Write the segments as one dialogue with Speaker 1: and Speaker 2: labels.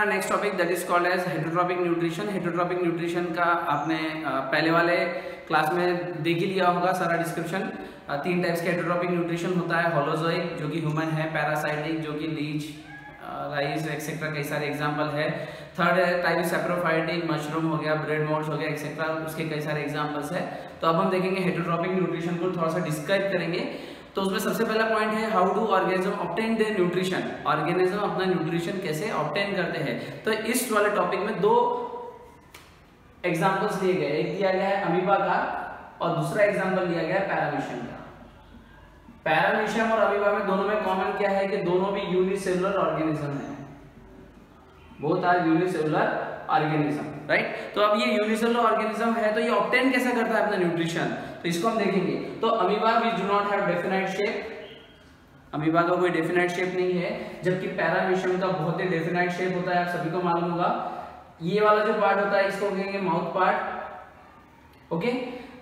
Speaker 1: Next topic that is called as heterotrophic nutrition heterotrophic nutrition का आपने पहले वाले क्लास में देख ही लिया होगा सारा डिस्क्रिप्शन तीन टाइप्स के हेट्रोट्रॉपिक न्यूट्रिशन होता है होलोजोइक जो कि ह्यूमन है पैरासाइटिक जो कि लीच राइस एक्सेट्रा कई सारे एग्ज़ाम्पल है. थर्ड टाइप सेप्रोफाइटिक मशरूम हो गया ब्रेड मोड्स हो गया एक्सेट्रा उसके कई सारे एग्जाम्पल्स है. तो अब हम देखेंगे हेट्रोट्रॉपिक न्यूट्रिशन को थोड़ा सा डिस्क्राइब करेंगे. तो उसमें सबसे पहला पॉइंट है how do organism obtain their nutrition organism अपना न्यूट्रिशन कैसे ऑप्टेन करते हैं? तो इस वाले टॉपिक में दो एग्जांपल्स दिए गए एक दिया गया है अमीबा का और दूसरा एग्जांपल दिया गया है पैरामीशियम का। पैरामीशियम और अमीबा में दोनों में कॉमन क्या है कि दोनों भी यूनिसेलुलर ऑर्गेनिज्म है। Both are unicellular organism right तो अब ये यूनिसेलुलर ऑर्गेनिज्म है तो ये ऑप्टेन कैसे करता है अपना न्यूट्रिशन तो इसको हम देखेंगे। तो amoeba we do not have amoeba का कोई डेफिनेट शेप नहीं है, जबकि पैरामीशियम का बहुत ही डेफिनेट शेप होता है, आप सभी को मालूम होगा। ये वाला जो पार्ट होता है, इसको कहेंगे माउथ पार्ट ओके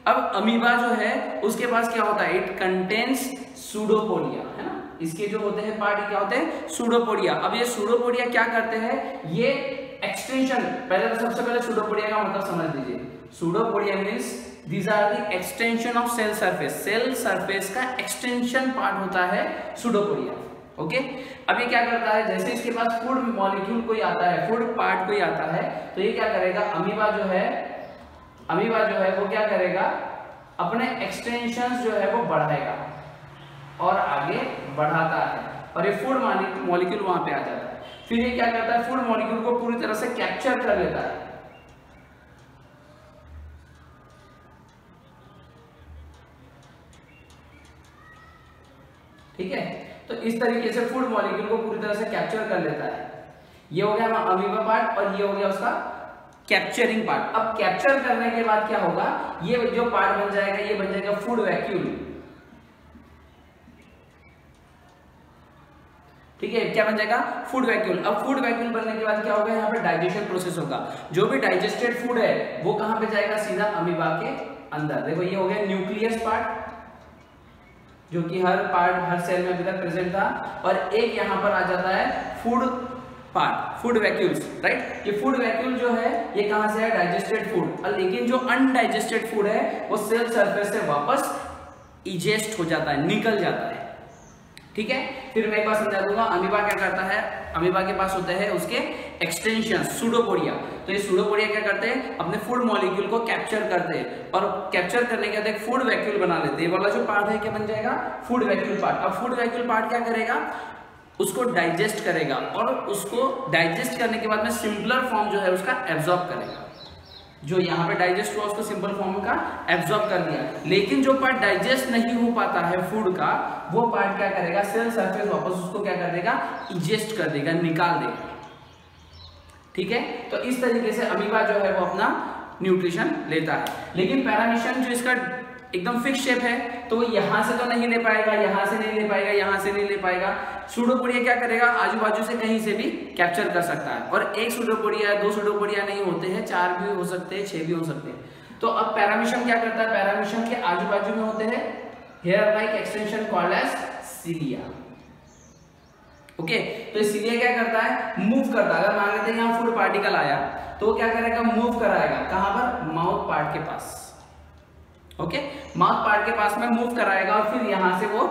Speaker 1: अब अमीबा जो है, उसके पास क्या होता है? इट कंटेन्स सूडोपोडिया है ना? इसके जो होते हैं पार्ट क्या होते हैं? सूडोपोडिया अब ये सूडोपोडिया क्या करते हैं? ये एक्सटेंशन पहले तो सबसे पहले सूडोपोडिया का मतलब समझ लीजिए। Pseudopodia means these are the extension of cell surface. Cell surface का एक्सटेंशन पार्ट होता है सुडोपोडिया ओके अब ये क्या करता है? जैसे इसके पास फ़ूड मॉलिक्यूल कोई आता है फ़ूड पार्ट कोई आता है तो ये क्या करेगा? अमीबा जो है अमीबा जो है, वो क्या करेगा? अपने एक्सटेंशन जो है वो बढ़ाएगा और आगे बढ़ाता है। और ये फ़ूड मॉलिक्यूल वहाँ पे आ जाता है। फिर ये क्या करता है? फ़ूड मॉलिक्यूल को पूरी तरह से कैप्चर कर लेता है। ठीक है? तो इस तरीके से फ़ूड मॉलिक्यूल को पूरी तरह से कैप्चर कर लेता है। ये हो गया हमारा अमीबा पार्ट और ये हो गया उसका कैप्चरिंग पार्ट अब कैप्चर करने के बाद क्या होगा? ये जो पार्ट बन जाएगा, ये बन जाएगा फ़ूड वैक्यूल ठीक है, क्या बन जाएगा? फ़ूड वैक्यूल अब फ़ूड वैक्यूल बनने के बाद क्या होगा? यहाँ पर डाइजेशन प्रोसेस होगा। जो भी डाइजेस्टेड फ़ूड है, वो कहाँ पे जाएगा? सीधा अमीबा के अंदर। देखो, ये हो गया न्यूक्लियस पार्ट जो कि हर पार्ट हर सेल में अभी तक प्रेजेंट था। और एक यहाँ पर आ जाता है food part food vacuoles right ये फ़ूड वैक्यूल जो है, ये कहाँ से है? डाइजेस्टेड फ़ूड लेकिन जो अनडाइजेस्टेड फ़ूड है, वो सेल सरफेस से वापस इजेस्ट हो जाता है, निकल जाता है। ठीक है? फिर मैं एक बार समझा दूँगा, अमीबा क्या करता है? अमीबा के पास होते हैं उसके एक्सटेंशन सुडोपोडिया तो ये सुडोपोडिया क्या करते हैं? अपने फ़ूड मॉलिक्यूल को कैप्चर करते हैं। और कैप्चर करने के बाद एक फ़ूड वैक्यूल बना लेते हैं। वाला जो पार्ट है, क्या बन जाएगा? फ़ूड वैक्यूल पार्ट अब फ़ूड वैक्यूल पार्ट क्या करेगा? उसको डाइजेस्ट करेगा। और उसको डाइजेस्ट करने के बाद में सिंपलर फॉर्म जो है, उसका एब्जॉर्ब करेगा। जो यहाँ पे डाइजेस्ट हुआ उसको सिंपल फॉर्म का एब्जॉर्ब कर लिया। लेकिन जो पार्ट डाइजेस्ट नहीं हो पाता है फ़ूड का, वो पार्ट क्या करेगा? सेल सरफेस वापस उसको क्या कर देगा? इजेस्ट कर देगा, निकाल देगा। ठीक है? तो इस तरीके से अमीबा जो है वो अपना न्यूट्रिशन लेता है। लेकिन पैरामिशन जो इसका एकदम फिक्स शेप है तो वो यहाँ से तो नहीं ले पाएगा, यहाँ से नहीं ले पाएगा, यहाँ से नहीं ले पाएगा। सूडोपोडिया क्या करेगा? आजू बाजू से कहीं से भी कैप्चर कर सकता है। और एक सूडोपोडिया दो सूडोपोडिया नहीं होते हैं, चार भी हो सकते हैं, छह भी हो सकते हैं। तो अब पैरामिशन क्या करता है? पैरामिशन के आजू बाजू में होते हैं hair like extension called as cilia okay तो सीलिया क्या करता है? मूव करता है। अगर मान लेते हैं यहाँ फ़ूड पार्टिकल आया तो क्या करेगा? मूव कराएगा। कहाँ पर? माउथ पार्ट के पास। ओके माउथ पार्ट के पास में मूव कराएगा और फिर यहाँ से वो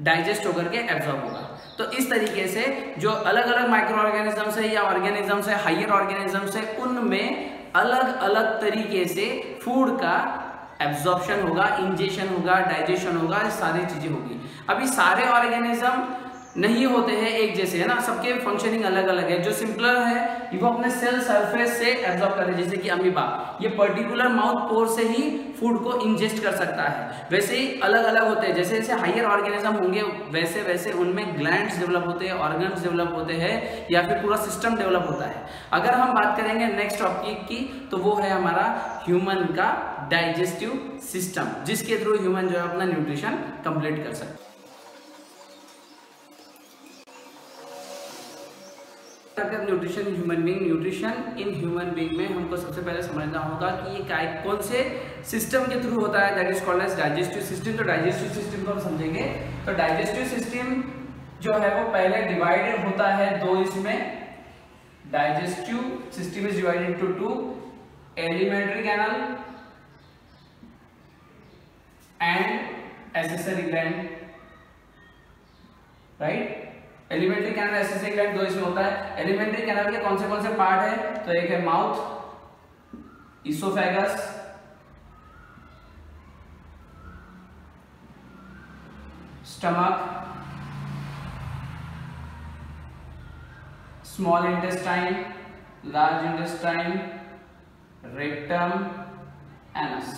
Speaker 1: डाइजेस्ट होकर के एब्जॉर्ब होगा। तो इस तरीके से जो अलग अलग माइक्रो ऑर्गेनिजम्स है, या ऑर्गेनिजम्स है हाइयर ऑर्गेनिजम्स है, उनमें अलग अलग तरीके से फ़ूड का एब्जॉर्प्शन होगा इंजेशन होगा डाइजेशन होगा, सारी चीज़ें होगी। अभी सारे ऑर्गेनिज्म नहीं होते हैं एक जैसे, है ना? सबके फंक्शनिंग अलग अलग है। जो सिंपलर है, वो अपने सेल सरफेस से एब्जॉर्ब करे जैसे कि अमीबा ये पर्टिकुलर माउथ पोर से ही फ़ूड को इंजेस्ट कर सकता है। वैसे ही अलग अलग होते हैं। जैसे जैसे हाइयर ऑर्गेनिज्म होंगे, वैसे वैसे उनमें ग्लैंड्स डेवलप होते हैं ऑर्गन्स डेवलप होते हैं, या फिर पूरा सिस्टम डेवलप होता है। अगर हम बात करेंगे नेक्स्ट टॉपिक की तो वो है हमारा ह्यूमन का डाइजेस्टिव सिस्टम जिसके थ्रू ह्यूमन जो है अपना न्यूट्रिशन कंप्लीट कर सकते nutrition in human being nutrition in human being में हमको सबसे पहले समझना होगा कि ये काय कौन से सिस्टम के थ्रू होता है that is called as digestive system तो डाइजेस्टिव सिस्टम को हम समझेंगे। तो डाइजेस्टिव सिस्टम जो है वो पहले डिवाइडेड होता है दो इसमें। digestive system is divided into two, alimentary canal and accessory gland. Right? Alimentary canal accessory gland दो इसमें होता है। एलिमेंट्री कैनल के कौन से कौन से पार्ट है? तो एक है mouth oesophagus stomach small intestine large intestine rectum anus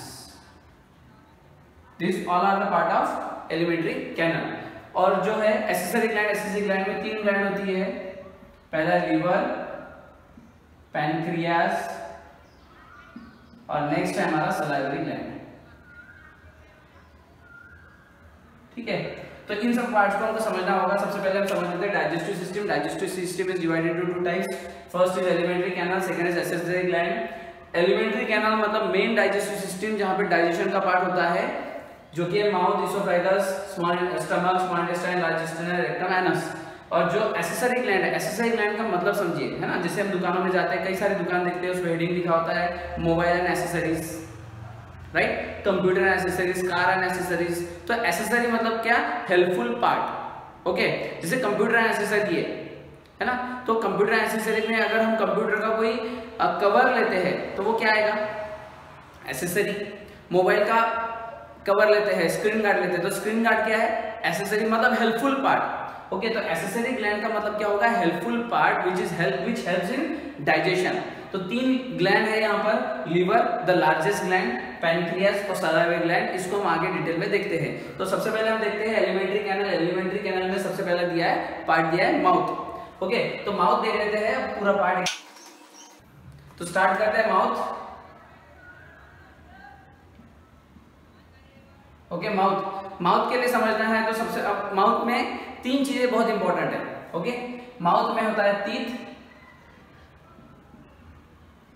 Speaker 1: this all are the part of alimentary canal और जो है एसेसरी ग्लैंड एसेसरी ग्लैंड में तीन ग्लैंड होती है। पहला लीवर पैनक्रियास और नेक्स्ट है हमारा सलाइवरी ग्लैंड ठीक है? तो इन सब पार्ट्स को हमको समझना होगा। सबसे पहले हम समझ लेते हैं digestive system digestive system is divided into two types first is alimentary canal second is accessory gland alimentary canal मतलब मेन डाइजेस्टिव सिस्टम जहाँ पे डाइजेशन का पार्ट होता है। जो कि mouth oesophagus small stomach small intestine large intestine rectum anus. और जो एसेसरी ग्लैंड है एसेसरी ग्लैंड का मतलब समझिए, है ना? जैसे हम दुकानों में जाते हैं, कई सारी दुकान देखते हैं उस हेडिंग लिखा होता है mobile and accessories right computer and accessories car and accessories तो एसेसरी मतलब क्या? हेल्पफुल पार्ट ओके जैसे कंप्यूटर एंड एसेसरी है है ना? तो कंप्यूटर एसेसरी में अगर हम कंप्यूटर का कोई कवर लेते हैं तो वो क्या आएगा? एसेसरी मोबाइल का कवर लेते हैं स्क्रीन गार्ड लेते हैं। तो स्क्रीन गार्ड क्या है? एसेसरी मतलब हेल्पफुल पार्ट ओके तो एसेसरी ग्लैंड का मतलब क्या होगा? Helpful part which is help which helps in digestion तो तीन ग्लैंड है यहाँ पर liver the largest gland pancreas और सलाइवरी ग्लैंड इसको हम आगे डिटेल में देखते हैं। तो सबसे पहले हम देखते हैं एलिमेंट्री कैनल एलिमेंट्री कैनल में सबसे पहले दिया है पार्ट दिया है माउथ ओके तो माउथ देख लेते हैं, पूरा पार्ट तो स्टार्ट करते हैं माउथ ओके माउथ माउथ के लिए समझना है तो सबसे, अब माउथ में तीन चीज़ें बहुत इंपॉर्टेंट है ओके माउथ में होता है तीत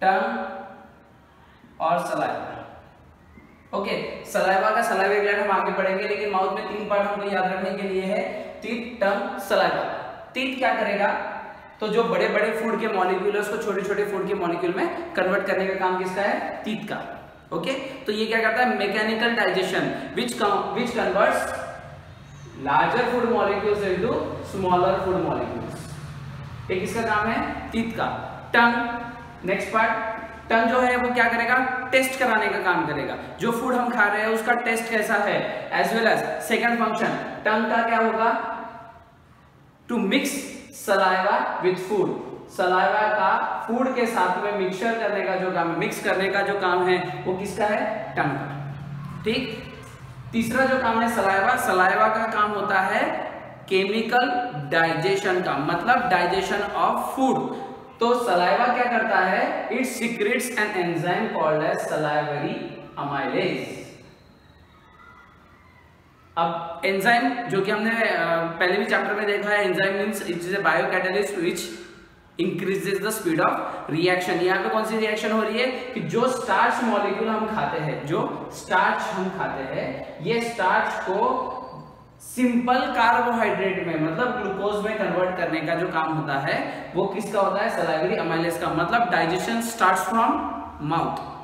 Speaker 1: टंग और सलाइवा ओके सलाइवा का सलाइवा ग्लैंड हम आगे पढ़ेंगे लेकिन माउथ में तीन पार्ट हमको याद रखने के लिए है तीत टंग सलाइवा तीत क्या करेगा? तो जो बड़े बड़े फ़ूड के मॉलिक्यूल है, उसको छोटे छोटे फ़ूड के मॉलिक्यूल में कन्वर्ट करने का काम किसका है? तीत का. ओके तो ये क्या करता है? Mechanical digestion which which converts larger food molecules into smaller food molecules एक इसका काम है तीत का। टंग नेक्स्ट पार्ट टंग जो है, वो क्या करेगा? टेस्ट कराने का काम करेगा। जो फ़ूड हम खा रहे हैं, उसका टेस्ट कैसा है? As well as second function tongue का क्या होगा? To mix saliva with food saliva का फ़ूड के साथ में मिक्सर करने का जो काम मिक्स करने का जो काम है, वो किसका है? टंग का ठीक? तीसरा जो काम है सलाइवा सलाइवा का काम होता है केमिकल डाइजेशन का मतलब डाइजेशन ऑफ़ फ़ूड तो सलाइवा क्या करता है? It secretes an enzyme called as salivary amylase अब एंजाइम जो कि हमने पहले भी चैप्टर में देखा है enzyme means it is a biocatalyst which increases the speed of reaction यहाँ पे कौन सी रिएक्शन हो रही है कि जो स्टार्च मॉलिक्यूल हम खाते हैं, जो स्टार्च हम खाते हैं, ये स्टार्च को सिंपल कार्बोहाइड्रेट में मतलब ग्लूकोज में कन्वर्ट करने का जो काम होता है, वो किसका होता है? सलाइवरी अमाइलेज का मतलब digestion start from mouth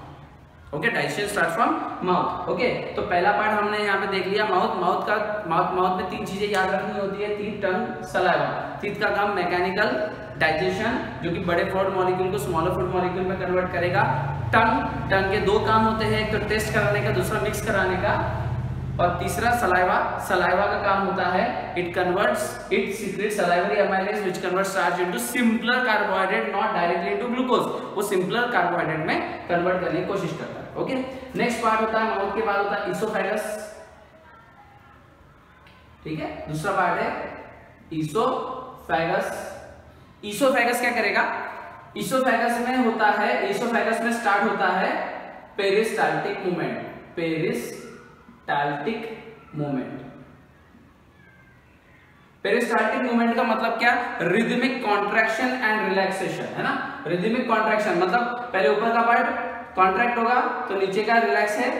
Speaker 1: okay digestion start from mouth okay तो पहला पार्ट हमने यहाँ पे देख लिया माउथ माउथ का माउथ माउथ में तीन चीज़ें याद रखनी होती है, तीन टंग सलाइवा तीन का काम मैकेनिकल डाइजेशन जो कि बड़े फ़ूड मॉलिक्यूल को स्मॉलर फ़ूड मॉलिक्यूल में कन्वर्ट करेगा. टंग टंग के दो काम होते हैं, एक तो टेस्ट कराने का, दूसरा मिक्स कराने का. और तीसरा सलाइवा सलाइवा का काम होता है it converts it secrete salivary amylase which converts starch into simpler carbohydrate not directly into glucose वो सिंपलर कार्बोहाइड्रेट में कन्वर्ट करने की कोशिश करता है. ओके नेक्स्ट पार्ट होता है माउथ के बाद होता है इसोफेगस ठीक है? दूसरा पार्ट है इसोफेगस इसोफेगस क्या करेगा? इसोफेगस में होता है इसोफेगस में स्टार्ट होता है peristaltic movement peristaltic movement peristaltic movement का मतलब क्या? रिदमिक कॉन्ट्रैक्शन एंड रिलैक्सेशन है ना? रिदमिक कॉन्ट्रैक्शन मतलब पहले ऊपर का पार्ट कॉन्ट्रैक्ट होगा तो नीचे का रिलैक्स है,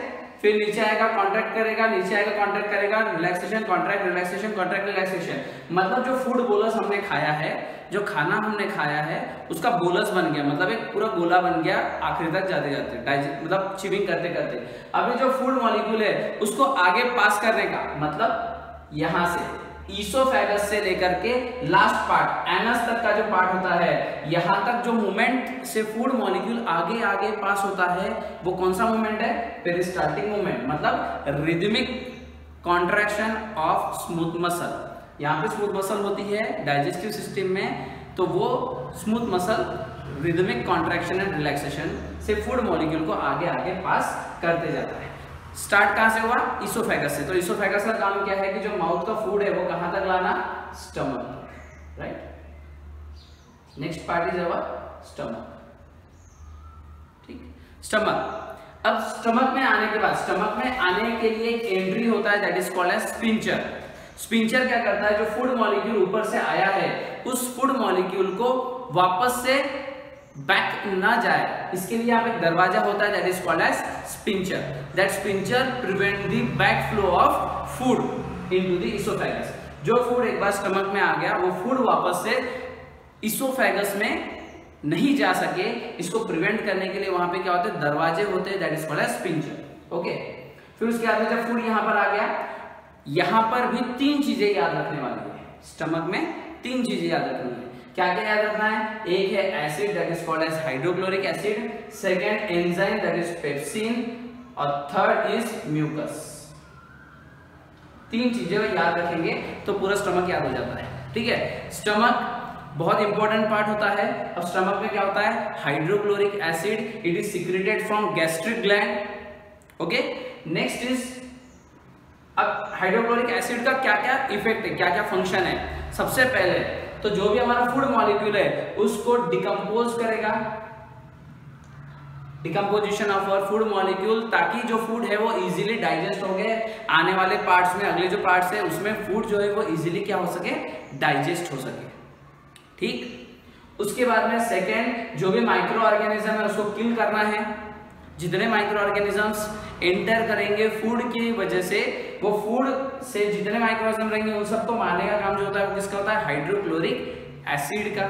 Speaker 1: फिर नीचे आएगा कॉन्ट्रैक्ट करेगा, नीचे आएगा कॉन्ट्रैक्ट करेगा relaxation contract relaxation contract relaxation मतलब जो फ़ूड बोलस हमने खाया है, जो खाना हमने खाया है, उसका बोलस बन गया मतलब एक पूरा गोला बन गया, आखिर तक जाते जाते मतलब चिविंग करते करते। अभी जो फ़ूड मॉलिक्यूल है, उसको आगे पास करने का मतलब यहाँ से। ईसोफेगस से लेकर के लास्ट पार्ट एनस तक का जो पार्ट होता है, यहाँ तक जो मूवमेंट से फ़ूड मॉलिक्यूल आगे आगे पास होता है, वो कौन सा मूवमेंट है? पेरिस्टाल्टिक मूवमेंट मतलब rhythmic contraction of smooth muscle यहाँ पे स्मूथ मसल होती है डाइजेस्टिव सिस्टम में तो वो smooth muscle rhythmic contraction and relaxation से फ़ूड मॉलिक्यूल को आगे आगे पास करते जाता है। स्टार्ट कहाँ से हुआ? इसोफेगस से। तो इसोफेगस का काम क्या है कि जो माउथ का फ़ूड है, वो कहाँ तक लाना? Stomach right next part is our stomach ठीक? स्टमक अब स्टमक में आने के बाद स्टमक में आने के लिए एक एंट्री होता है that is called as sphincter sphincter क्या करता है? जो फ़ूड मॉलिक्यूल ऊपर से आया है, उस फ़ूड मॉलिक्यूल को वापस से बैक ना जाए। इसके लिए आप एक दरवाज़ा होता है that is called as sphincter that sphincter prevent the back flow of food into the oesophagus जो फ़ूड एक बार स्टमक में आ गया, वो फ़ूड वापस से इसोफेगस में नहीं जा सके, इसको प्रिवेंट करने के लिए वहाँ पे क्या होते हैं, दरवाजे होते हैं that is called as sphincter okay फिर उसके बाद जब फ़ूड यहाँ पर आ गया, यहाँ पर भी तीन चीज़ें याद रखने वाली है। स्टमक में तीन चीज़ें याद रखनी है। क्या क्या याद रखना है? एक है acid that is called as hydrochloric acid second enzyme that is pepsin और थर्ड इज़ म्यूकस तीन चीज़ें याद रखेंगे तो पूरा स्टमक याद हो जाता है। ठीक है? स्टमक बहुत इंपॉर्टेंट पार्ट होता है। अब स्टमक में क्या होता है? Hydrochloric acid it is secreted from gastric gland okay next is अब हाइड्रोक्लोरिक एसिड का क्या क्या इफ़ेक्ट है? क्या क्या फ़ंक्शन है? सबसे पहले तो जो भी हमारा फ़ूड मॉलिक्यूल है, उसको डिकम्पोज करेगा। Decomposition of our food molecule ताकि जो फ़ूड है वो इजीली डाइजेस्ट हो गए। आने वाले पार्ट्स में, अगले जो पार्ट्स है, उसमें फ़ूड जो है वो इजीली क्या हो सके? डाइजेस्ट हो सके। ठीक? उसके बाद में सेकेंड जो भी माइक्रो ऑर्गेनिज्म है, उसको किल करना है। जितने माइक्रो ऑर्गेनिजम्स एंटर करेंगे फ़ूड की वजह से, वो फ़ूड से जितने माइक्रो ऑर्गेनिज्म रहेंगे, उन सबको मारने का काम जो होता है, वो किसका होता है? हाइड्रोक्लोरिक एसिड का।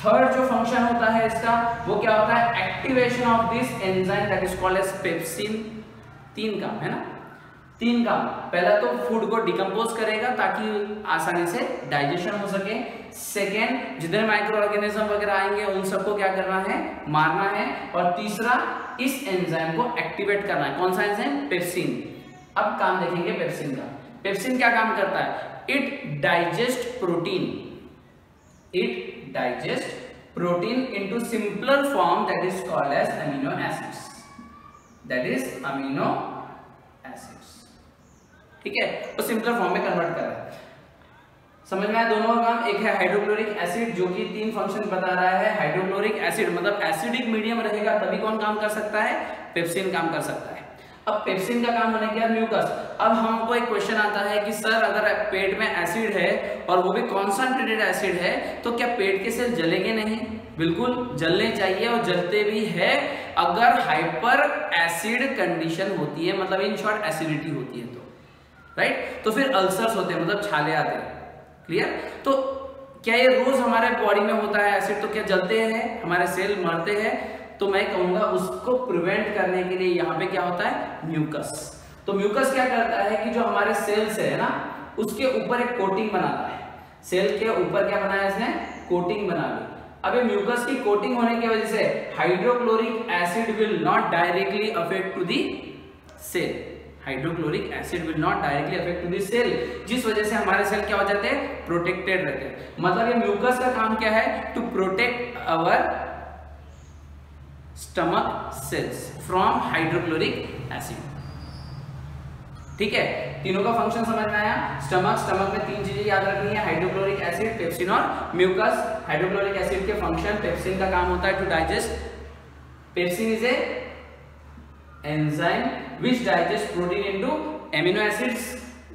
Speaker 1: थर्ड जो फ़ंक्शन होता है इसका, वो क्या होता है? Activation of this enzyme that is called as pepsin तीन काम है ना? तीन काम पहला तो फ़ूड को डिकम्पोज करेगा ताकि आसानी से डाइजेशन हो सके। सेकेंड जितने माइक्रो ऑर्गेनिज्म वगैरह आएँगे, उन सबको क्या करना है? मारना है। और तीसरा, इस एंजाइम को एक्टिवेट करना है। कौन सा एंजाइम पेप्सिन अब काम देखेंगे पेप्सिन का। पेप्सिन क्या काम करता है? It digest protein it digest protein into simpler form that is called as amino acids that is amino acids ठीक है? तो सिंपलर फॉर्म में कन्वर्ट कर रहा है। समझ में आया? दोनों का काम एक है हाइड्रोक्लोरिक एसिड जो कि तीन फ़ंक्शन बता रहा है हाइड्रोक्लोरिक एसिड मतलब एसिडिक मीडियम रहेगा, तभी कौन काम कर सकता है? पेप्सिन काम कर सकता है। अब पेप्सिन का काम होने बाद म्यूकस अब हमको एक क्वेश्चन आता है कि, सर, अगर पेट में एसिड है और वो भी कॉन्सेंट्रेटेड एसिड है तो क्या पेट के सेल जलेंगे नहीं? बिल्कुल, जलने चाहिए और जलते भी है, अगर हाइपर एसिड कंडीशन होती है मतलब इन शॉर्ट एसिडिटी होती है तो। राइट तो फिर अल्सर्स होते हैं मतलब छाले आते हैं। क्लियर तो क्या ये रोज हमारे बॉडी में होता है? एसिड तो क्या जलते हैं? हमारे सेल मरते हैं? तो मैं कहूँगा उसको प्रिवेंट करने के लिए यहाँ पे क्या होता है? म्यूकस तो म्यूकस क्या करता है कि जो हमारे सेल्स है ना, उसके ऊपर एक कोटिंग बनाता है। सेल के ऊपर क्या बनाया इसने? कोटिंग बना ली अब म्यूकस की कोटिंग होने की वजह से hydrochloric acid will not directly affect to the cell hydrochloric acid will not directly affect to the cell जिस वजह से हमारे सेल क्या हो जाते हैं? प्रोटेक्टेड रहते हैं। मतलब ये म्यूकस का काम क्या है? To protect our stomach cells from hydrochloric acid ठीक है? तीनों का फ़ंक्शन समझ में आया? स्टमक स्टमक में तीन चीज़ें याद रखनी है। हाइड्रोक्लोरिक एसिड पेप्सिन और म्यूकस हाइड्रोक्लोरिक एसिड के फ़ंक्शन पेप्सिन का काम होता है to digest pepsin is a enzyme which digest protein into amino acids.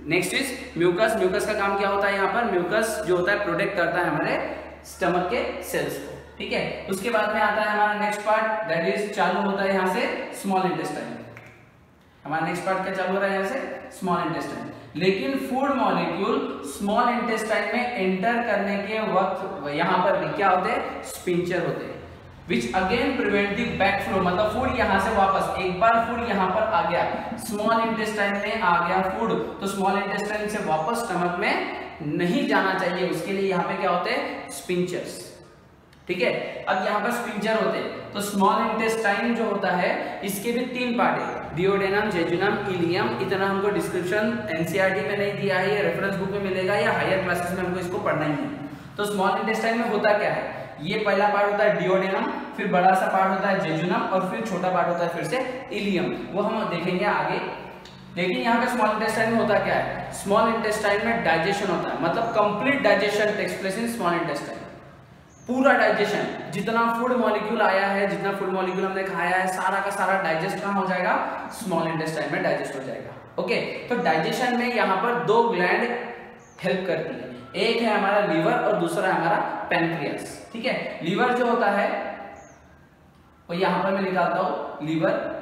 Speaker 1: Next is mucus mucus का काम क्या होता है यहाँ पर? म्यूकस जो होता है प्रोटेक्ट करता है हमारे स्टमक के सेल्स को। ठीक है? उसके बाद में आता है हमारा नेक्स्ट पार्ट दैट इज़ चालू होता है यहाँ से स्मॉल इंटेस्टाइन हमारा नेक्स्ट पार्ट क्या चालू हो रहा है यहाँ से? स्मॉल इंटेस्टाइन लेकिन फ़ूड मॉलिक्यूल स्मॉल इंटेस्टाइन में एंटर करने के वक्त यहाँ पर भी क्या होते हैं? स्पिंचर होते हैं। Which again prevent the back flow मतलब फ़ूड यहाँ से वापस, एक बार फ़ूड यहाँ पर आ गया। स्मॉल इंटेस्टाइन में आ गया फ़ूड तो स्मॉल इंटेस्टाइन से वापस स्टमक में नहीं जाना चाहिए। उसके लिए यहाँ पे क्या होते हैं? स्पिंचर्स ठीक है? अब यहाँ पर स्पिंचर होते हैं। तो स्मॉल इंटेस्टाइन जो होता है, इसके भी तीन पार्ट है। डिओडेनम जेजुनम इलियम इतना हमको डिस्क्रिप्शन एनसीईआरटी में नहीं दिया है, या रेफरेंस बुक में मिलेगा, या हायर क्लासेस में हमको इसको पढ़ना ही है। तो स्मॉल इंटेस्टाइन में होता क्या है? ये पहला पार्ट होता है डिओडेनम, फिर बड़ा सा पार्ट होता है जेजुनम और फिर छोटा पार्ट होता है फिर से इलियम। वो हम देखेंगे आगे। लेकिन यहाँ पे स्मॉल इंटेस्टाइन में होता क्या है? स्मॉल इंटेस्टाइन में डाइजेशन होता है। मतलब complete digestion takes place in small intestine पूरा डाइजेशन जितना फ़ूड मॉलिक्यूल आया है, जितना फ़ूड मॉलिक्यूल हमने खाया है, सारा का सारा डाइजेस्ट कहाँ हो जाएगा? स्मॉल इंटेस्टाइन में डाइजेस्ट हो जाएगा। ओके तो डाइजेशन में यहाँ पर दो ग्लैंड हेल्प करती है। एक है हमारा लीवर और दूसरा है हमारा पेनक्रियास ठीक है? लीवर जो होता है, वो यहाँ पर मैं निकालता हूँ। लीवर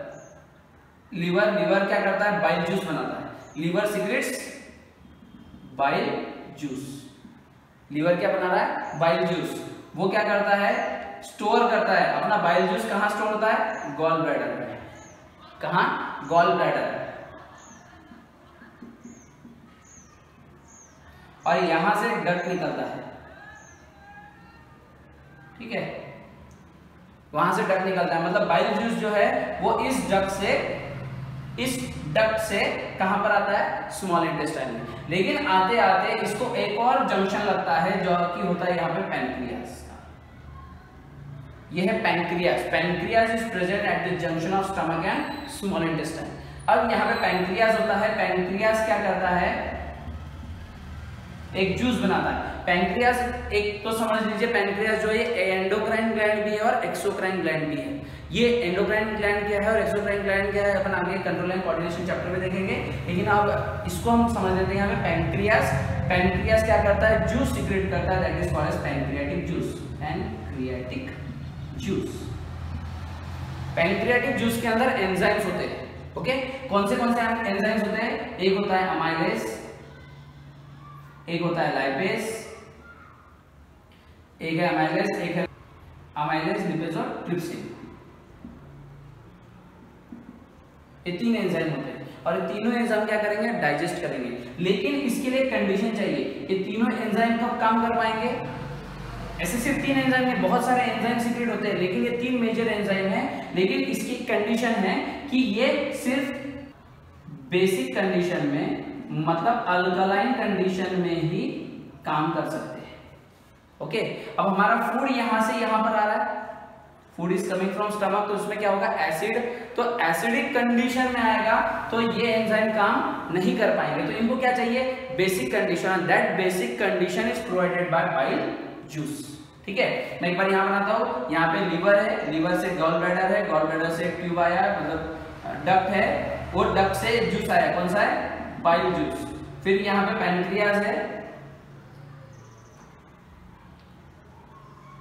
Speaker 1: लीवर लीवर क्या करता है? बाइल जूस बनाता है। Liver secretes, bile juice. Liver क्या बना रहा है? Bile juice. वो क्या करता है? स्टोर करता है। अपना बाइल जूस कहाँ स्टोर होता है? गॉल ब्लैडर में। कहा? गॉल ब्लैडर और यहाँ से डक निकलता है। ठीक है? वहाँ से डक निकलता है। मतलब बाइल जूस जो है, वो इस डक से, इस डक्ट से कहाँ पर आता है? स्मॉल इंटेस्टाइन में। लेकिन आते आते इसको एक और जंक्शन लगता है, जो कि होता है यहाँ पे पैनक्रियास ये है pancreas pancreas is present at the junction of stomach and small intestine अब यहाँ पे पैनक्रियास होता है। पैनक्रियास क्या करता है? एक जूस बनाता है। पैनक्रियास एक तो समझ लीजिए पैनक्रियास जो है एंडोक्राइन ग्लैंड भी है और एक्सोक्राइन ग्लैंड भी है। ये एंडोक्राइन ग्लैंड क्या है और एक्सोक्राइन ग्लैंड क्या है, अपन आगे कंट्रोल एंड कोऑर्डिनेशन चैप्टर में देखेंगे। लेकिन अब इसको हम समझ लेते हैं यहाँ पे पैनक्रियास पैनक्रियास क्या करता है? जूस सिक्रेट करता है that is called as pancreatic juice pancreatic juice pancreatic juice के अंदर एंजाइम्स होते हैं ओके कौन से कौन से एंजाइम्स होते हैं? एक होता है अमाइलेज एक होता है लाइपेज एक है अमाइलेज एक है अमाइलेज लिपेज और ट्रिप्सिन ये तीन एंजाइम होते हैं और ये तीनों एंजाइम क्या करेंगे? डाइजेस्ट करेंगे। लेकिन इसके लिए कंडीशन चाहिए ये तीनों एंजाइम कब काम कर पाएँगे? ऐसे सिर्फ़ तीन एंजाइम है बहुत सारे एंजाइम सीक्रेट होते हैं, लेकिन ये तीन मेजर एंजाइम है। लेकिन इसकी कंडीशन है कि ये सिर्फ़ बेसिक कंडीशन में मतलब अल्कलाइन कंडीशन में ही काम कर सकते हैं। ओके अब हमारा फ़ूड यहाँ से यहाँ पर आ रहा है। Food is coming from stomach तो उसमें क्या होगा? एसिड तो एसिडिक कंडीशन में आएगा तो ये एंजाइम काम नहीं कर पाएँगे। तो इनको क्या चाहिए? Basic condition that basic condition is provided by bile juice ठीक है? मैं एक बार यहाँ बनाता हूँ। यहाँ पे लीवर है। लीवर से गॉल ब्लैडर है। गॉल ब्लैडर से ट्यूब आया। मतलब डक्ट है। वो डक्ट से जूस आया। कौन सा है? बाइल जूस फिर यहाँ पे पैनक्रियाज है।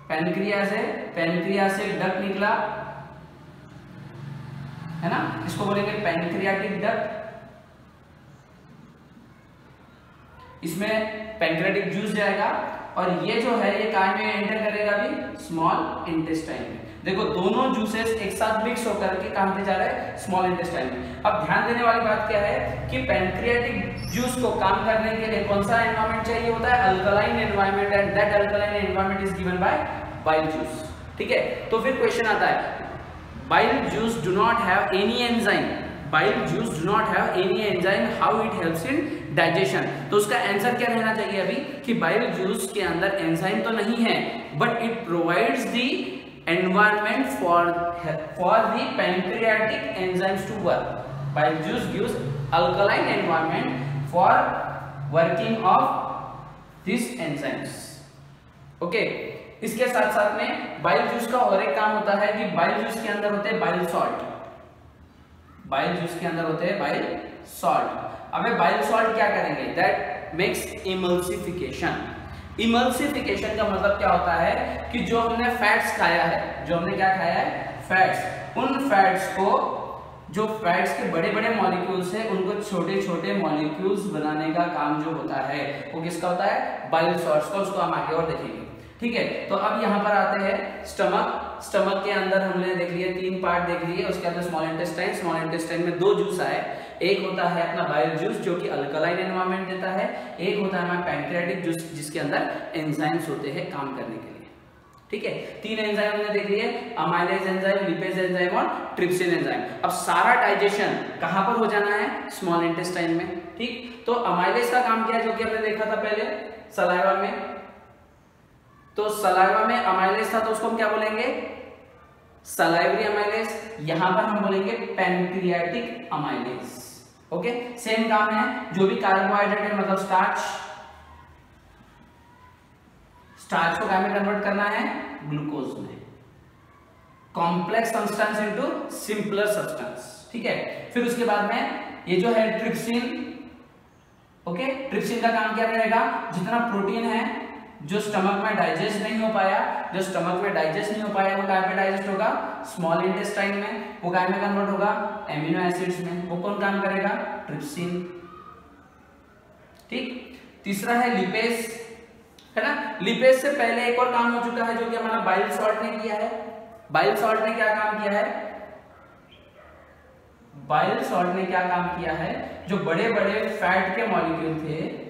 Speaker 1: पैनक्रियाज है, पैनक्रिया से डक्ट निकला। है ना? इसको बोलेंगे पैनक्रियाटिक डक। इसमें पैनक्रियाटिक जूस जाएगा। और ये जो है, ये काय में एंटर करेगा भी स्मॉल इंटेस्टाइन में। देखो, दोनों जूसेस एक साथ मिक्स होकर के कहाँ पे जा रहे हैं स्मॉल इंटेस्टाइन में। अब ध्यान देने वाली बात क्या है कि पैनक्रियाटिक जूस को काम करने के लिए कौन सा एनवायरमेंट चाहिए होता है? Alkaline environment and that alkaline environment is given by bile juice ठीक है? तो फिर क्वेश्चन आता है bile juice do not have any enzyme bile juice do not have any enzyme how it helps in digestion तो उसका answer क्या रहना चाहिए अभी कि बाइल जूस के अंदर एंजाइम तो नहीं है but it provides the environment for for the pancreatic enzymes to work bile juice gives alkaline environment for working of these enzymes okay इसके साथ साथ में बाइल जूस का और एक काम होता है कि बाइल जूस के अंदर होते हैं बाइल सॉल्ट बाइल जूस के अंदर होते हैं बाइल सॉल्ट अब बाइल सॉल्ट क्या करेंगे दैट मेक्स इमल्सिफिकेशन इमल्सिफिकेशन का मतलब क्या होता है कि जो हमने फैट्स खाया है, जो हमने क्या खाया है? फैट्स उन फैट्स को, जो फैट्स के बड़े बड़े मॉलिक्यूल्स हैं, उनको छोटे छोटे मॉलिक्यूल्स बनाने का काम जो होता है, वो किसका होता है? सॉल्ट्स का, उसको हम आगे और देखेंगे। ठीक है? तो अब यहाँ पर आते हैं स्टमक स्टमक के अंदर हमने देख लिया तीन पार्ट देख लिए, उसके अंदर स्मॉल इंटेस्टाइन स्मॉल इंटेस्टाइन में दो जूस आए। एक होता है अपना बाइल जूस जो कि अल्कलाइन एनवायरमेंट देता है। एक होता है हमारा पैंक्रियाटिक जूस जिसके अंदर एंजाइम्स होते हैं काम करने के लिए। ठीक है? तीन एंजाइम हमने देख लिए अमाइलेज एंजाइम लिपेज एंजाइम और ट्रिप्सिन एंजाइम अब सारा डाइजेशन कहाँ पर हो जाना है? स्मॉल इंटेस्टाइन में। ठीक? तो अमाइलेज का काम क्या है, जो कि हमने देखा था पहले? सलाइवा में। तो सलाइवा में अमाइलेज था तो उसको हम क्या बोलेंगे? सलाइवरी अमाइलेज यहाँ पर हम बोलेंगे पैंक्रियाटिक अमाइलेज ओके सेम काम है, जो भी कार्बोहाइड्रेट है मतलब स्टार्च स्टार्च को क्या में कन्वर्ट करना है ग्लूकोज में। Complex substance into simpler substance ठीक है? फिर उसके बाद में ये जो है ट्रिप्सिन ओके ट्रिप्सिन का काम क्या रहेगा? जितना प्रोटीन है जो स्टमक में डाइजेस्ट नहीं हो पाया, जो स्टमक में डाइजेस्ट नहीं हो पाया, वो क्या पे डाइजेस्ट होगा? स्मॉल इंटेस्टाइन में, वो क्या में कन्वर्ट होगा? एमिनो एसिड्स में। वो कौन काम करेगा? ट्रिप्सिन ठीक? तीसरा है लिपेस है ना? लिपेस से पहले एक और काम हो चुका है जो कि हमारा बाइल सॉल्ट ने किया है। बाइल सॉल्ट ने क्या काम किया है? बाइल सॉल्ट ने क्या काम किया है? जो बड़े बड़े फैट के मॉलिक्यूल थे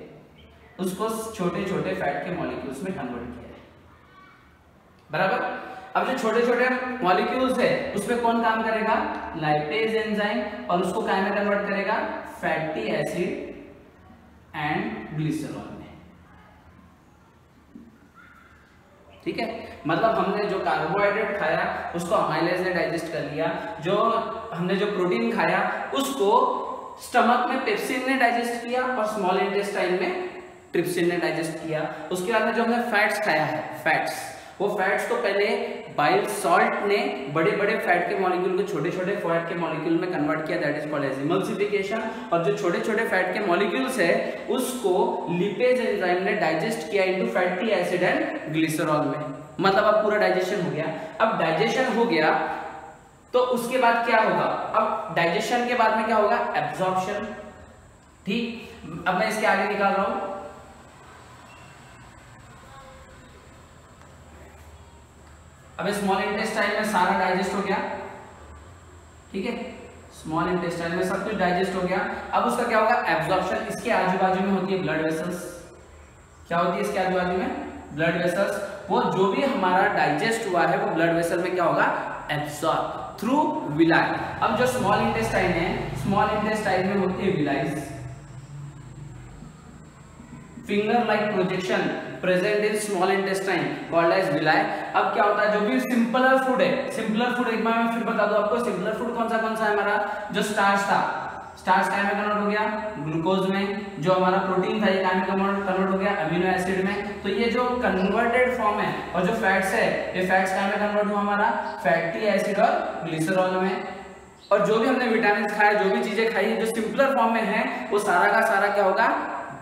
Speaker 1: उसको छोटे छोटे फैट के मॉलिक्यूल्स में कन्वर्ट किया है। बराबर? अब जो छोटे छोटे मॉलिक्यूल्स है, उसमें कौन काम करेगा? लाइपेज एंजाइम और उसको क्या में कन्वर्ट करेगा? फैटी एसिड एंड ग्लिसरॉल ठीक है? मतलब हमने जो कार्बोहाइड्रेट खाया, उसको अमाइलेज ने डाइजेस्ट कर लिया। जो हमने जो प्रोटीन खाया, उसको स्टमक में पेप्सिन ने डाइजेस्ट किया और स्मॉल इंटेस्टाइन में ट्रिप्सिन ने डाइजेस्ट किया, उसके बाद में जो हमने फैट्स खाया है फैट्स वो फैट्स को पहले बाइल सॉल्ट ने बड़े बड़े फैट के मॉलिक्यूल को छोटे छोटे फैट के मॉलिक्यूल में कन्वर्ट किया that is called as emulsification और जो छोटे छोटे फैट के मॉलिक्यूल्स है, उसको लिपेज एंजाइम ने डाइजेस्ट किया into fatty acid and glycerol में। मतलब अब पूरा डाइजेशन हो गया। अब डाइजेशन हो गया तो उसके बाद क्या होगा? अब डाइजेशन के बाद में क्या होगा? एब्जॉर्प्शन ठीक? अब मैं इसके आगे निकाल रहा हूँ। अब स्मॉल इंटेस्टाइन में सारा डाइजेस्ट हो गया। ठीक है? स्मॉल इंटेस्टाइन में सब कुछ डाइजेस्ट हो गया। अब उसका क्या होगा? एब्जॉर्प्शन इसके आजू बाजू में होती है ब्लड वेसल्स क्या होती है इसके आजू बाजू में? ब्लड वेसल्स वो जो भी हमारा डाइजेस्ट हुआ है, वो ब्लड वेसल में क्या होगा? एब्सॉर्ब थ्रू विलाई अब जो स्मॉल इंटेस्टाइन है स्मॉल इंटेस्टाइन में होती है villi finger like projection present in small intestine called as villi अब क्या होता है, जो भी सिंपलर फ़ूड है सिंपलर फ़ूड एक बार मैं फिर बता दूँ आपको सिंपलर फ़ूड कौन सा कौन सा है हमारा? जो स्टार्च था। स्टार्च काय में कन्वर्ट हो गया? ग्लूकोज में। जो हमारा प्रोटीन था, ये काय में कन्वर्ट हो गया? अमीनो एसिड में। तो ये जो कन्वर्टेड फॉर्म है, और जो फैट्स है, ये फैट्स काय में कन्वर्ट हुआ हमारा? फैटी एसिड और ग्लिसरॉल में। और जो भी हमने विटामिन खाए, जो भी चीज़ें खाई, जो सिंपलर फॉर्म में है, वो सारा का सारा क्या होगा?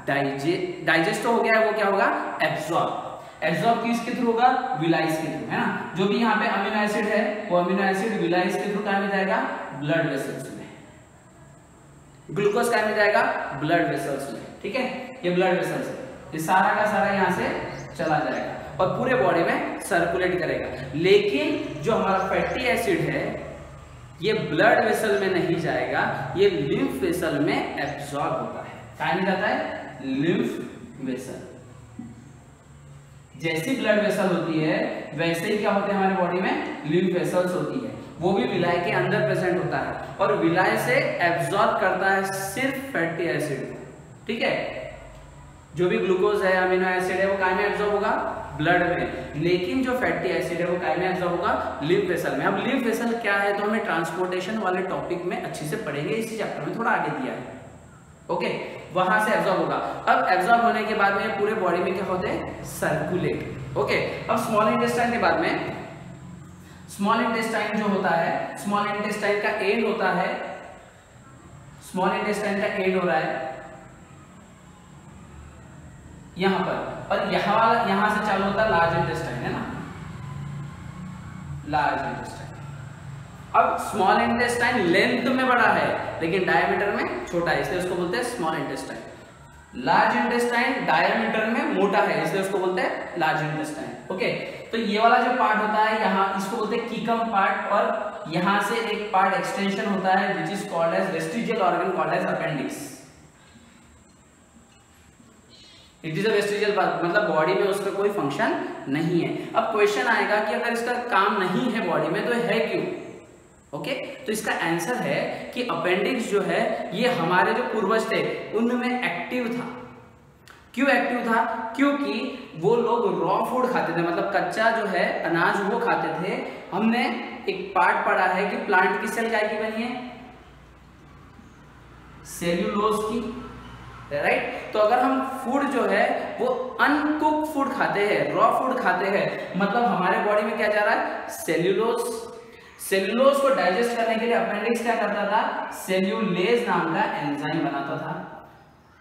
Speaker 1: डाइजे डाइजेस्ट हो गया है, वो क्या होगा? एब्जॉर्ब एब्जॉर्ब किसके थ्रू होगा? विलाइस के थ्रू है ना? जो भी यहाँ पे अमीनो एसिड है, वो अमीनो एसिड विलाइस के थ्रू कहा में जाएगा? ब्लड वेसल्स में. ग्लूकोज कहा में जाएगा? ब्लड वेसल्स में. ठीक है? ये ब्लड वेसल्स है. ये सारा का सारा यहाँ से चला जाएगा और पूरे बॉडी में सर्कुलेट करेगा. लेकिन जो हमारा फैटी एसिड है, ये ब्लड वेसल में नहीं जाएगा, ये लिम्फ वेसल में एब्सॉर्ब होता है. कहा जाता है? लिम्फ वेसल जैसी ब्लड वेसल होती है, वैसे ही क्या होते हैं हमारे बॉडी में? लिम्फ वेसल्स होती है। वो भी विलाय के अंदर प्रेजेंट होता है और विलाय से एब्जॉर्ब करता है सिर्फ़ फैटी एसिड ठीक है? जो भी ग्लूकोज है अमीनो एसिड है, वो काय में एब्जॉर्ब होगा ब्लड में। लेकिन जो फैटी एसिड है, वो काय में एब्जॉर्ब होगा लिम्फ वेसल में। अब लिम्फ वेसल क्या है? तो हमें ट्रांसपोर्टेशन वाले टॉपिक में अच्छे से पढ़ेंगे, इसी चैप्टर में थोड़ा आगे दिया है। ओके वहाँ से एब्जॉर्ब होगा। अब एब्जॉर्ब होने के बाद में पूरे बॉडी में क्या होते हैं? सर्कुलेट ओके अब स्मॉल इंटेस्टाइन के बाद में स्मॉल इंटेस्टाइन जो होता है स्मॉल इंटेस्टाइन का एंड होता है स्मॉल इंटेस्टाइन का एंड हो रहा है, यहाँ पर। और यहाँ यहाँ से चालू होता है लार्ज इंटेस्टाइन है ना? लार्ज इंटेस्टाइन अब स्मॉल इंटेस्टाइन लेंथ में बड़ा है, लेकिन डायमीटर में छोटा है, इसलिए उसको बोलते हैं small intestine large intestine diameter में मोटा है, इसलिए उसको बोलते हैं लार्ज इंटेस्टाइन ओके तो ये वाला जो पार्ट होता है, यहाँ इसको बोलते हैं कीकम पार्ट और यहाँ से एक पार्ट एक्सटेंशन होता है which is called as vestigial organ called as appendix it is a vestigial मतलब बॉडी में उसका कोई फ़ंक्शन नहीं है. अब क्वेश्चन आएगा कि अगर इसका काम नहीं है बॉडी में तो है क्यों? ओके तो इसका आंसर है कि अपेंडिक्स जो है, ये हमारे जो पूर्वज थे, उनमें एक्टिव था। क्यों एक्टिव था? क्योंकि वो लोग रॉ फ़ूड खाते थे मतलब कच्चा जो है, अनाज वो खाते थे। हमने एक पार्ट पढ़ा है कि प्लांट की सेल काय की बनी है? सेल्यूलोज की राइट तो अगर हम फ़ूड जो है, वो अनकुक फ़ूड खाते हैं रॉ फ़ूड खाते हैं मतलब हमारे बॉडी में क्या जा रहा है? सेल्यूलोज सेल्यूलोज को डाइजेस्ट करने के लिए अपेंडिक्स क्या करता था? सेल्यूलेज नाम का एंजाइम बनाता था।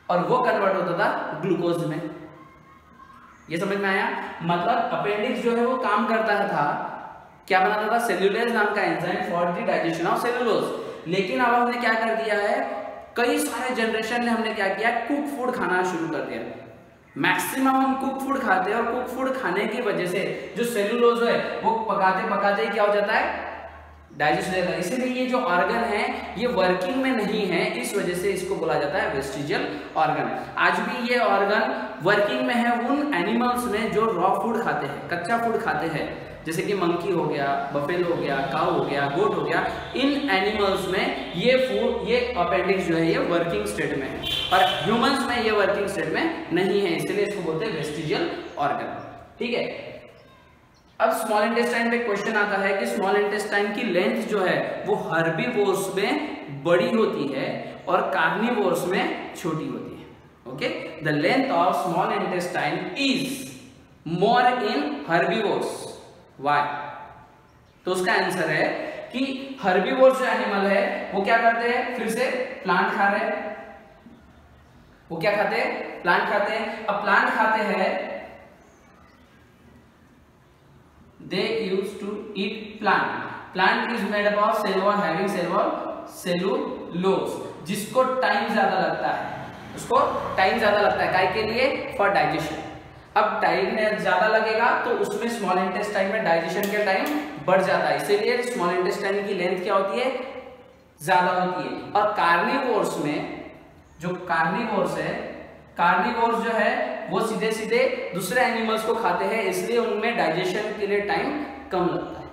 Speaker 1: और वो कन्वर्ट होता था ग्लूकोज में। ये समझ में आया? मतलब अपेंडिक्स जो है वो काम करता था। क्या बनाता था? सेल्यूलेज नाम का enzyme for the digestion of cellulose लेकिन अब हमने क्या कर दिया है? कई सारे जनरेशन ने हमने क्या किया? कुक फ़ूड खाना शुरू कर दिया। मैक्सिमम हम कुक फ़ूड खाते हैं और कुक फ़ूड खाने की वजह से जो सेल्यूलोज है, वो पकाते पकाते क्या हो जाता है? डाइजेस्ट हो। इसीलिए ये जो ऑर्गन है, ये वर्किंग में नहीं है, इस वजह से इसको बोला जाता है वेस्टिजियल ऑर्गन आज भी ये ऑर्गन वर्किंग में है उन एनिमल्स में जो रॉ फ़ूड खाते हैं, कच्चा फ़ूड खाते हैं। जैसे कि मंकी हो गया बफेल हो गया काउ हो गया गोट हो गया, इन एनिमल्स में ये फ़ूड ये अपेंडिक्स जो है, ये वर्किंग स्टेट में है। और ह्यूमंस में ये वर्किंग स्टेट में नहीं है, इसलिए इसको बोलते हैं वेस्टिजियल ऑर्गन ठीक है? अब स्मॉल इंटेस्टाइन में क्वेश्चन आता है कि स्मॉल इंटेस्टाइन की लेंथ जो है, वो हर्बीवोर्स में बड़ी होती है और कार्निवोर्स में छोटी होती है। Okay the length of small intestine is more in herbivores why तो उसका आंसर है कि हर्बीवोर्स जो एनिमल है, वो क्या करते हैं? फिर से प्लांट खा रहे हैं। वो क्या खाते हैं? प्लांट खाते हैं। अब प्लांट खाते हैं they used to eat plant. Plant is made up of cell wall having cell wall cellulose, जिसको टाइम ज़्यादा लगता है। उसको टाइम ज़्यादा लगता है काय के लिए फॉर डाइजेशन अब टाइम ज़्यादा लगेगा तो उसमें स्मॉल इंटेस्टाइन में डाइजेशन के टाइम बढ़ जाता है। इसीलिए स्मॉल इंटेस्टाइन की लेंथ क्या होती है? ज़्यादा होती है। और कार्निवोर्स में, जो कार्निवोर्स है कार्निवोर्स जो है वो सीधे सीधे दूसरे एनिमल्स को खाते हैं, इसलिए उनमें डाइजेशन के लिए टाइम कम लगता है।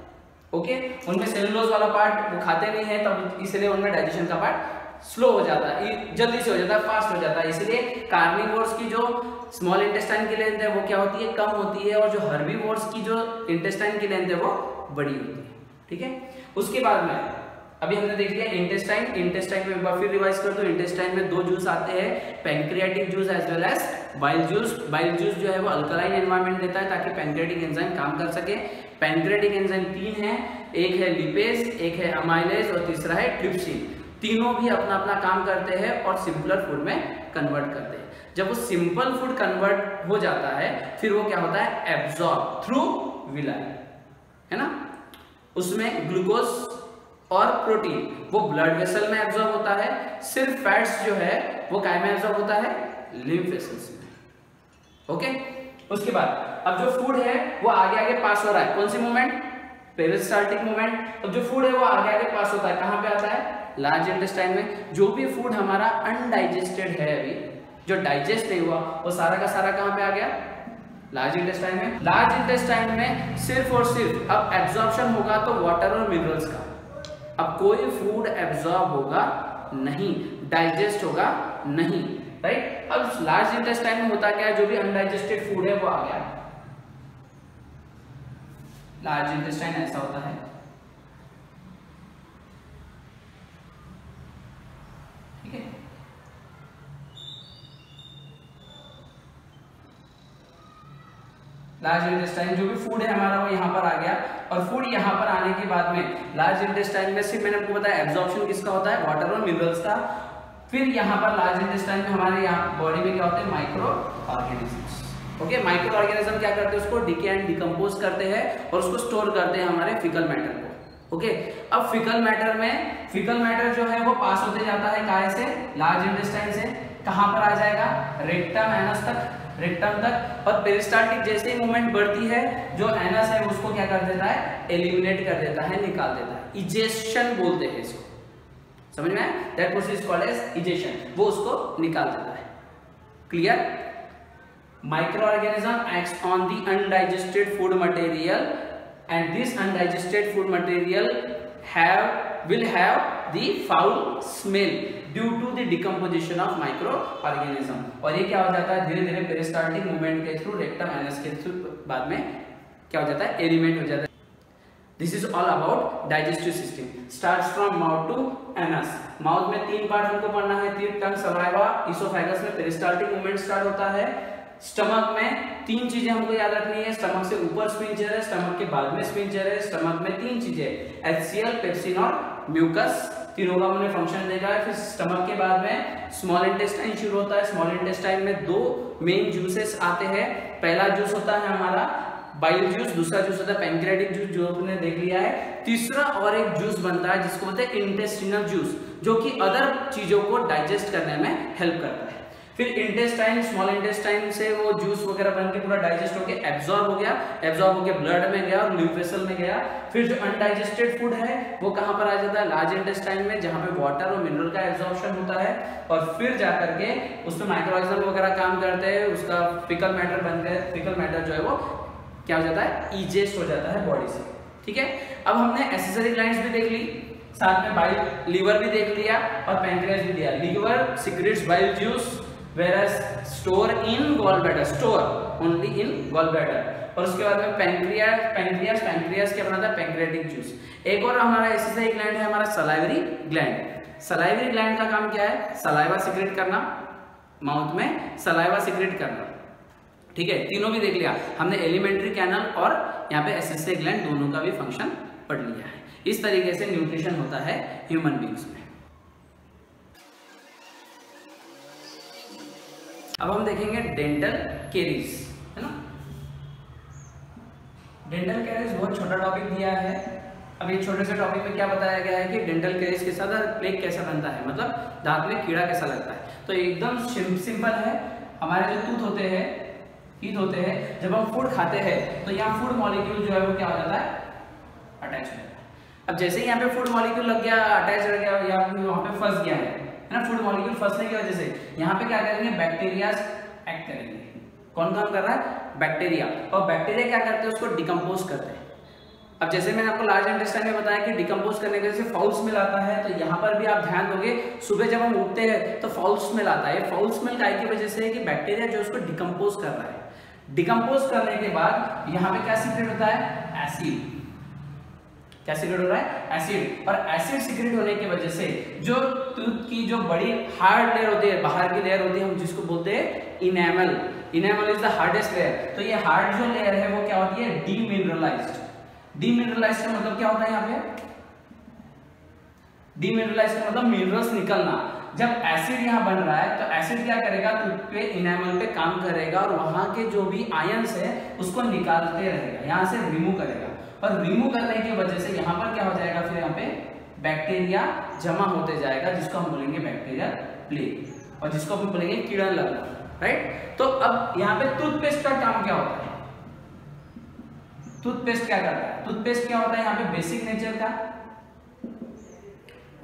Speaker 1: ओके उनमें सेलुलोज वाला पार्ट वो खाते नहीं है, तब इसलिए उनमें डाइजेशन का पार्ट स्लो हो जाता है जल्दी से हो जाता है फास्ट हो जाता है। इसलिए कार्निवोर्स की जो स्मॉल इंटेस्टाइन की लेंथ है, वो क्या होती है? कम होती है, और जो हर्बीवोर्स की जो इंटेस्टाइन की लेंथ है, वो बड़ी होती है। ठीक है? उसके बाद में अभी हमने देख लिया इंटेस्टाइन इंटेस्टाइन में एक बार फिर रिवाइज कर दो। इंटेस्टाइन में दो जूस आते हैं pancreatic juice as well as bile juice bile juice जो है वो अल्कलाइन एनवायरमेंट देता है ताकि पैंक्रियाटिक एंजाइम काम कर सके। पैंक्रियाटिक एंजाइम तीन है, एक है लिपेज एक है अमाइलेज और तीसरा है ट्रिप्सिन तीनों भी अपना अपना काम करते हैं और सिंपलर फ़ूड में कन्वर्ट करते हैं। जब वो सिंपल फ़ूड कन्वर्ट हो जाता है, फिर वो क्या होता है? एब्जॉर्ब थ्रू विलाई है ना? उसमें ग्लूकोज और प्रोटीन, वो ब्लड वेसल में एब्जॉर्ब होता है, सिर्फ़ फैट्स जो है, वो काय में एब्जॉर्ब होता है? लिम्फ वेसल्स में। ओके उसके बाद, अब जो फ़ूड है, वो आगे आगे पास हो रहा है। कौन सी मूवमेंट पेरिस्टाल्टिक मूवमेंट अब जो फ़ूड है, वो आगे आगे पास होता है। कहाँ पे आता है? लार्ज इंटेस्टाइन में। जो भी फ़ूड हमारा अनडाइजेस्टेड है अभी, जो डाइजेस्ट नहीं हुआ, वो सारा का सारा कहाँ पे आ गया? लार्ज इंटेस्टाइन में। लार्ज इंटेस्टाइन में सिर्फ़ और सिर्फ़ अब एब्जॉर्प्शन होगा तो वाटर और मिनरल्स का। अब कोई फ़ूड एब्जॉर्ब होगा नहीं डाइजेस्ट होगा नहीं राइट अब लार्ज इंटेस्टाइन में होता क्या है? जो भी अनडाइजेस्टेड फ़ूड है, वो आ गया। लार्ज इंटेस्टाइन ऐसा होता है। लार्ज इंटेस्टाइन जो भी फ़ूड है हमारा वो यहाँ पर आ गया। और फ़ूड यहाँ पर आने के बाद में लार्ज इंटेस्टाइन में सिर्फ़ मैंने आपको बताया एब्जॉर्प्शन किसका होता है? वाटर और मिनरल्स का। फिर यहाँ पर लार्ज इंटेस्टाइन में हमारे यहाँ बॉडी में क्या होते हैं? Micro organisms okay micro organism क्या करते हैं? उसको डिके एंड डिकम्पोज करते हैं और उसको स्टोर करते हैं हमारे फिकल मैटर को। ओके okay, अब फिकल मैटर में फिकल मैटर जो है वो पास होते जाता है काय से? लार्ज इंटेस्टाइन से। कहाँ पर आ जाएगा? रेक्टम एनस तक। रेक्टम तक। और पेरिस्टाल्टिक जैसे ही मूवमेंट बढ़ती है, जो एनस है, उसको क्या कर देता है? एलिमिनेट कर देता है, निकाल देता है। इजेशन बोलते हैं इसको। समझ में that process called as egestion वो उसको निकाल देता है। Clear microorganism acts on the undigested food material and this undigested food material have will have the foul smell due to the decomposition of microorganism. और ये क्या हो जाता है? धीरे धीरे पेरिस्टाल्टिक मूवमेंट के थ्रू रेक्टम एनस के थ्रू बाद में क्या हो जाता है? एलिमेंट हो जाता है। This is all about digestive system start from mouth to anus mouth में तीन पार्ट हमको पढ़ना है। तीन टंग सलाइवा इसोफेगस में पेरिस्टाल्टिक मूवमेंट स्टार्ट होता है। स्टमक में तीन चीज़ें हमको याद रखनी है। स्टमक से ऊपर स्पिंचर है। स्टमक के बाद में स्पिंचर है। स्टमक में तीन चीज़ें। एचसीएल पेप्सिन और म्यूकस तीनों का हमने फ़ंक्शन देखा है, फिर स्टमक के बाद में स्मॉल इंटेस्टाइन शुरू होता है। स्मॉल इंटेस्टाइन में दो मेन जूसेस आते हैं। पहला जूस होता है हमारा बाइल जूस दूसरा जूस होता है पेंक्रेटिक जूस जो आपने देख लिया है। तीसरा और एक जूस बनता है, जिसको बोलते हैं इंटेस्टिनल जूस जो कि अदर चीज़ों को डाइजेस्ट करने में हेल्प करता है। फिर इंटेस्टाइन स्मॉल इंटेस्टाइन से वो जूस वगैरह बन के पूरा डाइजेस्ट होके एब्जॉर्ब हो गया एब्जॉर्ब होके ब्लड में गया और ल्यूक वेसल में गया। फिर जो अनडाइजेस्टेड फ़ूड है, वो कहाँ पर आ जाता है? लार्ज इंटेस्टाइन में, जहाँ पे वाटर और मिनरल का एब्जॉर्प्शन होता है। और फिर जाकर के उसमें माइक्रोऑर्गेनिज्म वगैरह काम करते हैं, उसका फिकल मैटर बन गए फिकल मैटर जो है वो क्या हो जाता है? इजेस्ट हो जाता है बॉडी से। ठीक है? अब हमने एसेसरी ग्लैंड्स भी देख ली, साथ में बाइल लीवर भी देख लिया और पैंक्रियास भी दिया। Liver secretes bile juice whereas store in gallbladder, store only in gallbladder. और उसके बाद में पैंक्रियास पैंक्रियास पैंक्रियास क्या बनाता है पैंक्रियाटिक जूस एक और हमारा एसिसाई ग्लैंड है, हमारा सलाइवरी ग्लैंड सलाइवरी ग्लैंड का काम क्या है? सलाइवा सिक्रेट करना माउथ में सलाइवा सिक्रेट करना. ठीक है? तीनों भी देख लिया. हमने एलिमेंट्री कैनल और यहाँ पे एसिसाई ग्लैंड दोनों का भी फ़ंक्शन पढ़ लिया है. इस तरीके से न्यूट्रिशन होता है ह्यूमन बींग्स में. अब हम देखेंगे डेंटल केरीज है ना? डेंटल केरीज बहुत छोटा टॉपिक दिया है। अब एक छोटे से टॉपिक में क्या बताया गया है कि डेंटल केरीज के साथ प्लेग कैसा बनता है? मतलब दांत में कीड़ा कैसा लगता है? तो एकदम सिंपल है। हमारे जो टूथ होते हैं टीथ होते हैं, जब हम फ़ूड खाते हैं तो यहाँ फ़ूड मॉलिक्यूल जो है वो क्या हो जाता है? अटैच हो जाता है। अब जैसे ही यहाँ पे फ़ूड मॉलिक्यूल लग गया अटैच रह गया या वहाँ पे फंस गया है। है ना फ़ूड मॉलिक्यूल फंसने की वजह से? यहाँ पे क्या करेंगे? बैक्टीरिया एक्ट करेंगे। कौन काम कर रहा है? बैक्टीरिया और बैक्टीरिया क्या करते हैं? उसको डिकम्पोज करते हैं। अब जैसे मैंने आपको लार्ज इंटेस्टाइन में बताया कि डिकम्पोज करने की वजह से फाउल स्मेल आता है तो यहाँ पर भी आप ध्यान दोगे, सुबह जब हम उठते हैं तो फाउल स्मेल आता है। फाउल स्मेल काय की वजह से है कि बैक्टीरिया जो उसको डिकम्पोज कर रहा है। डिकम्पोज करने के बाद यहाँ पे क्या सीक्रेट होता है? एसिड क्या सीक्रेट हो रहा है एसिड और एसिड सीक्रेट होने की वजह से जो टूथ की जो बड़ी हार्ड लेयर होती है, बाहर की लेयर होती है, हम जिसको बोलते हैं enamel enamel is the hardest layer तो ये हार्ड जो लेयर है, वो क्या होती है? डीमिनरलाइज्ड डीमिनरलाइज्ड का मतलब क्या होता है यहाँ पे? डीमिनरलाइज्ड का मतलब मिनरल्स निकलना. जब एसिड यहाँ बन रहा है तो एसिड क्या करेगा? टूथ पे इनेमल पे काम करेगा और वहाँ के जो भी आयंस है, उसको निकालते रहेगा. यहाँ से रिमूव करेगा. और रिमूव करने की वजह से यहाँ पर क्या हो जाएगा? फिर यहाँ पे बैक्टीरिया जमा होते जाएगा, जिसको हम बोलेंगे बैक्टीरिया प्लेग और जिसको हम बोलेंगे कीड़न लगना राइट तो अब यहाँ पे टूथपेस्ट का काम क्या होता है? टूथपेस्ट क्या करता है? टूथपेस्ट क्या होता है यहाँ पे बेसिक नेचर का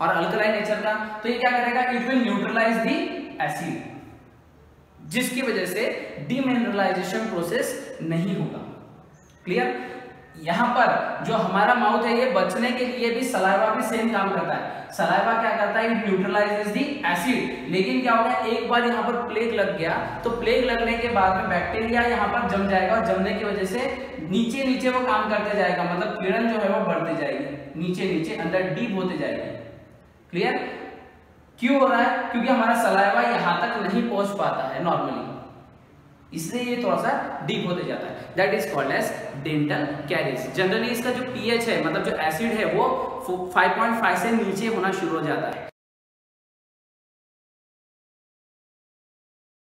Speaker 1: और अल्कलाइन नेचर का। तो ये क्या करेगा? It will neutralise the acid जिसकी वजह से डीमिनरलाइजेशन प्रोसेस नहीं होगा। क्लियर यहाँ पर जो हमारा माउथ है, ये बचने के लिए भी सलाइवा भी सेम काम करता है। सलाइवा क्या करता है? न्यूट्रलाइजेस दी एसिड लेकिन क्या होगा एक बार यहाँ पर प्लेग लग गया तो प्लेग लगने के बाद में बैक्टीरिया यहाँ पर जम जाएगा और जमने की वजह से नीचे नीचे वो काम करते जाएगा। मतलब किरण जो है वो बढ़ती जाएगी। नीचे नीचे अंदर डीप होते जाएगी। क्लियर क्यों हो रहा है? क्योंकि हमारा सलाइवा यहाँ तक नहीं पहुँच पाता है नॉर्मली इसलिए ये थोड़ा सा डीप होते जाता है। That is called as dental caries generally इसका जो पीएच है मतलब जो एसिड है, वो 5.5 से नीचे होना शुरू हो जाता है।